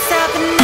what's happening?